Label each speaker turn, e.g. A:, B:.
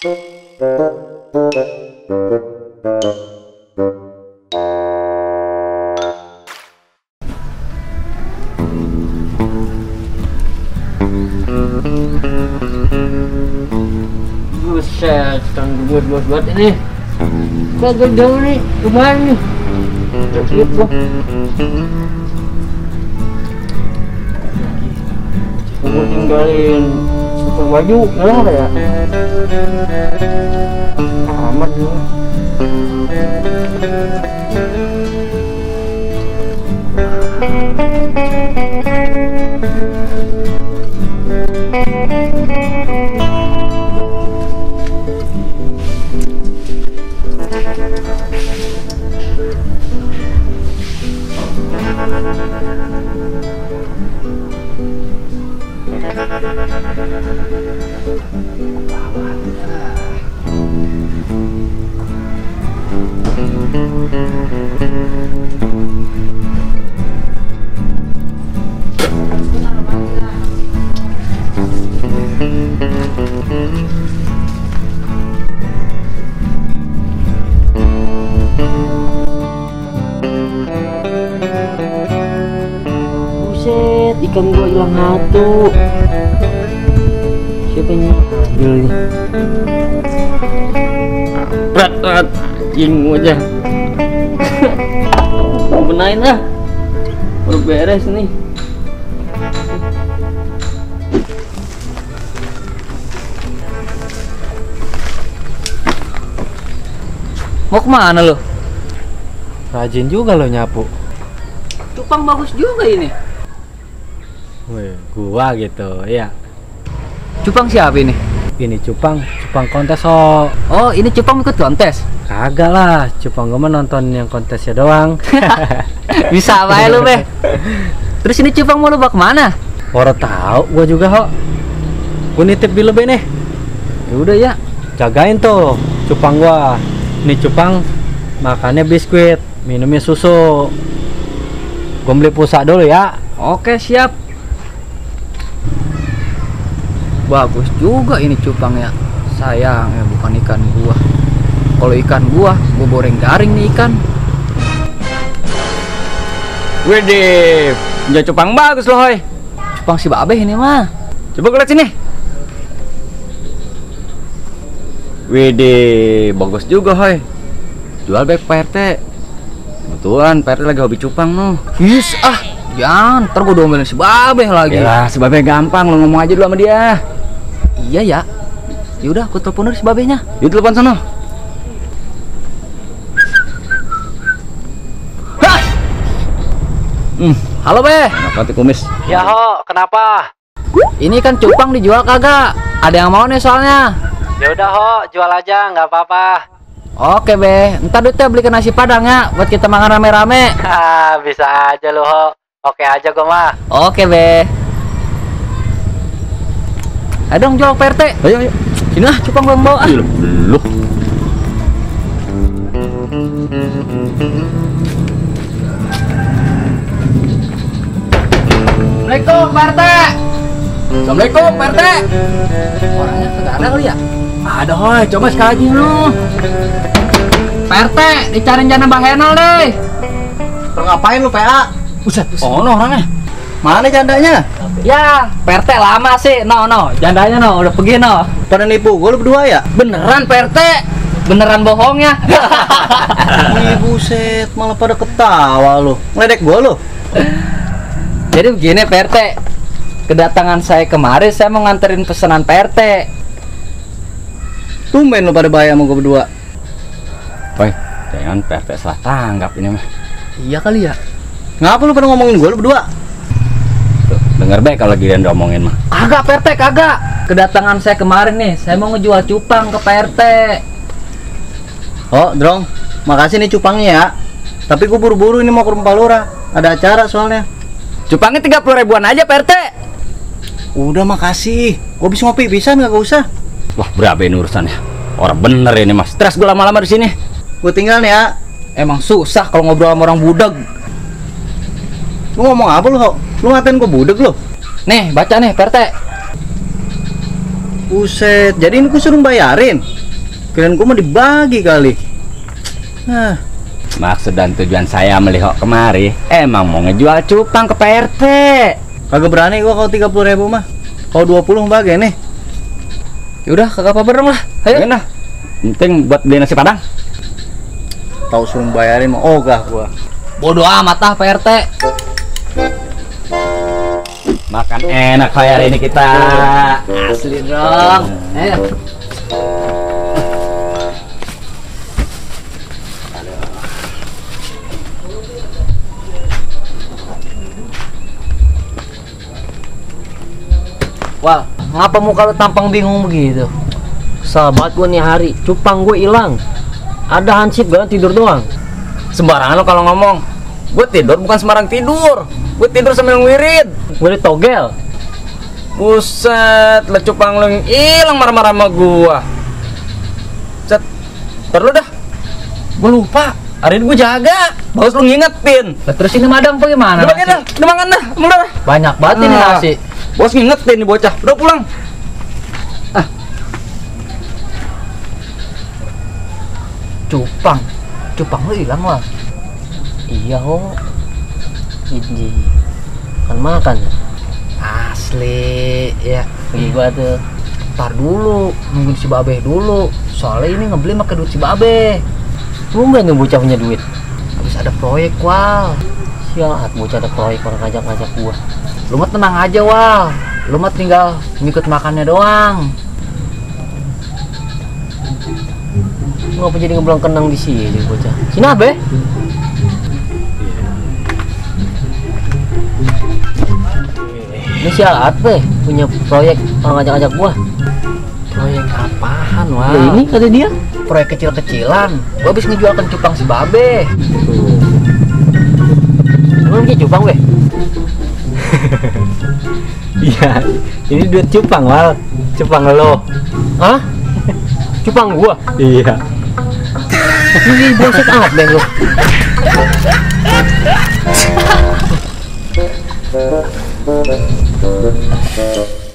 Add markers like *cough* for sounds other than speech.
A: Buset, gue buat buat ini. Kagak jauh nih, ke mana nih? Lihat gua. Gua tinggalin super baju, nggak ada ya? Amat lu. Ikan gua hilang satu. Siapa yang ngambil nih? Berat, berat. Anjing aja. Mau benain lah. Baru beres nih. Mau ke mana lo?
B: Rajin juga lo nyapu.
A: Cupang bagus juga ini.
B: Wih, gua gitu, iya.
A: Cupang siapa ini?
B: Ini cupang, cupang kontes oh.
A: Oh, ini Cupang ikut kontes.
B: Kagak lah, cupang gua nonton yang kontesnya doang. *laughs*
A: Bisa apa ya lu, Be? Terus ini Cupang mau lu bawa ke mana?
B: Orang tahu gua juga ho. Gua nitip di lebih nih.
A: Ya udah ya.
B: Jagain tuh cupang gua. Ini cupang makannya biskuit, minumnya susu. Gua beli pulsa dulu ya.
A: Oke, siap. Bagus juga ini cupang ya. Sayang ya bukan ikan gua. Kalau ikan gua, gua goreng garing nih ikan.
C: Widih, punya cupang bagus loh, hoi.
A: Cupang si Babe ini mah.
C: Coba gue lihat sini. Widih, bagus juga, hoi. Jual baik Pak RT. Kebetulan Pak RT lagi hobi cupang noh.
A: His ah, jangan. Ntar gua domelin si Babe lagi.
C: Ya, sebabnya gampang lo ngomong aja dulu sama dia.
A: Iya ya. Yaudah, aku telepon dulu si Babenya.
C: Di telepon. Hah! Hmm,
A: Halo, Be.
C: kenapa tuh kumis?
B: Ya ho, kenapa?
A: Ini kan cupang dijual kagak? Ada yang mau nih soalnya.
B: Ya udah ho, jual aja, nggak apa-apa.
A: Oke, Be. Ntar duitnya belikan nasi padang ya buat kita makan rame-rame.
B: Ah, *laughs* bisa aja lo ho. Oke aja gua mah.
A: Oke, Be. Ayo dong jual Pak RT.
C: Ayo, ayo.
A: Sini ah, cupang gua bawa. ah.
C: Ih, Lu.
A: Assalamualaikum, Pak RT. Assalamualaikum, Pak RT. Orangnya kagak ada kali ya?
C: Ada, hoi. Coba sekali lagi lu.
A: Pak RT, dicariin jana Mbak Henol deh.
C: Lo ngapain lu, PA?
A: Buset,
C: Oh, no orangnya. Mana jandanya?
A: Ya, Pak RT lama sih. No, no. Jandanya no, udah pergi no.
C: Pada nipu gue lu berdua ya?
A: Beneran Pak RT. Beneran bohongnya. *laughs*
C: Ih, buset, malah pada ketawa lu. Ngeledek gua lu. *laughs*
A: Jadi begini Pak RT. Kedatangan saya kemarin saya mau nganterin pesanan Pak RT.
C: Tumben lu pada bayar sama gua berdua. Woi, jangan PRT salah tanggap ini mah.
A: Iya kali ya.
C: Ngapa lu pada ngomongin gua lu berdua? Tuh, denger baik kalau giliran diomongin mah.
A: Kagak Pak RT, kagak. Kedatangan saya kemarin nih, saya mau ngejual cupang ke Pak RT.
C: Oh, Drong. Makasih nih cupangnya ya. Tapi gua buru-buru ini mau ke rumah Lura. Ada acara soalnya.
A: Cupangnya tiga puluh ribuan aja Pak RT.
C: Udah makasih. Gua bisa ngopi bisa nggak gak usah. Wah, berapa ini urusannya? Orang bener ini mas. Stres gua lama-lama di sini. Gua tinggal nih ya.
A: Emang susah kalau ngobrol sama orang budeg.
C: Lu ngomong apa lu, Ho? Lu ngatain gua budek lu?
A: Nih, baca nih Pak RT.
C: Buset, jadi ini gue suruh bayarin. Kirain gue mau dibagi kali. Nah, maksud dan tujuan saya melihat kemari emang mau ngejual cupang ke PRT. Kagak berani gua kalau 30 ribu mah. Kalau 20 bagi nih.
A: Yaudah kagak apa bareng lah. Ayo.
C: Nah. Penting buat beli nasi padang. Tahu suruh bayarin mah ogah gua.
A: Bodoh amat ah Pak RT.
C: Makan enak kayak hari ini kita.
A: Asli dong. Ayo. Wah, ngapa muka lu tampang bingung begitu?
D: Sahabat gue nih hari, cupang gue hilang. Ada hansip gak tidur doang.
C: Sembarangan lo kalau ngomong. Gue tidur bukan sembarang tidur. Gue tidur sambil ngewirid.
D: Gue ditogel.
C: Buset, lah cupang lu yang hilang marah-marah sama gua. Cet, ntar lu dah. Gua lupa. Hari ini gua jaga. Bagus lu ngingetin.
A: Lah, terus ini madam bagaimana?
C: Udah dah, udah makan dah, emang dah.
A: Banyak banget ini
C: Ah.
A: nasi.
C: Bos ngingetin nih bocah. Udah pulang.
A: Cupang. Cupang lu hilang wah.
D: Iya ho. Ini kan makan.
A: Asli ya.
D: Pergi gua tuh.
A: Ntar dulu, nungguin si Babe dulu. Soalnya ini ngebeli pakai duit si Babe.
D: Tumben tuh bocah punya duit.
A: Habis ada proyek, Wal.
D: Sialat bocah ada proyek orang ngajak-ngajak gua.
A: Lu mah tenang aja, Wal. Lu mah tinggal ngikut makannya doang.
D: Ngapa jadi ngebelang kenang di sini bocah? Sini abe. Ini sialat be punya proyek orang ngajak-ngajak gua.
A: Proyek apaan, Wal?
D: Lah ini kata dia.
A: proyek kecil-kecilan. Gua habis ngejualkan cupang si Babe.
D: Emang kayak cupang be? *laughs* Iya, ini duit cupang wal, cupang lo. Hah? Cupang gua? Iya. Ini brengsek amat bang lo. Thank you.